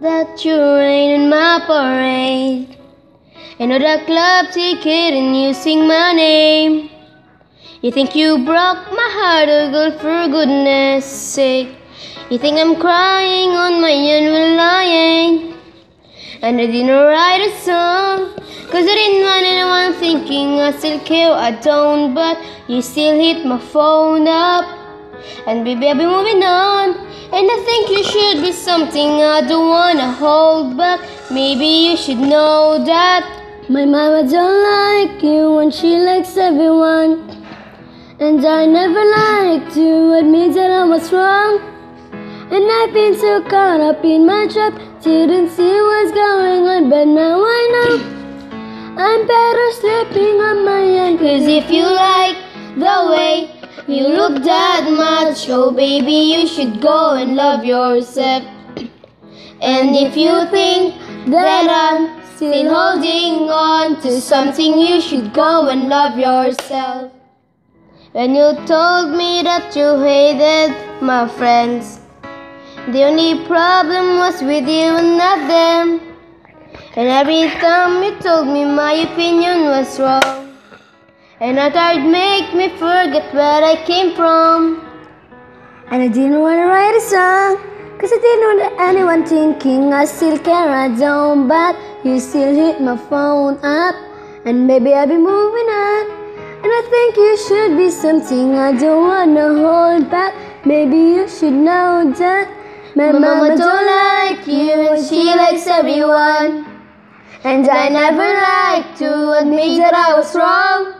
that you rain in my parade. Another club ticket and you sing my name. You think you broke my heart, oh girl, for goodness sake. You think I'm crying on my own when lying. And I didn't write a song, cause I didn't want anyone thinking I still care, I don't, but you still hit my phone up. And baby, I'll be moving on. And I think you should be something I don't wanna hold back. Maybe you should know that my mama don't like you when she likes everyone. And I never like to admit that I was wrong. And I've been so caught up in my trap, didn't see what's going on, but now I know. I'm better sleeping on my own. Cause if you like the way you look that much, oh baby, you should go and love yourself. And if you think that I'm still holding on to something, you should go and love yourself. When you told me that you hated my friends, the only problem was with you and not them. And every time you told me my opinion was wrong, and I tried make me forget where I came from. And I didn't want to write a song, cause I didn't want anyone thinking I still care, I don't, but you still hit my phone up, and maybe I'll be moving on. And I think you should be something I don't wanna hold back. Maybe you should know that my, mama, don't like you and she likes everyone. And I never like to admit that I was wrong.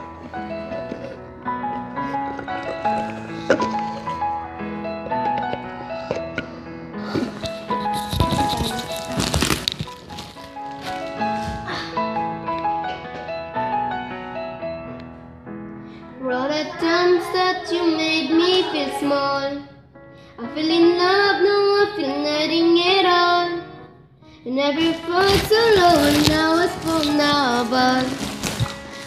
All the times that you made me feel small, I feel in love, now I feel nothing at all. And never felt so low, and now I now, but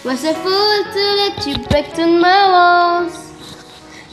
was a fool to let you break down my walls.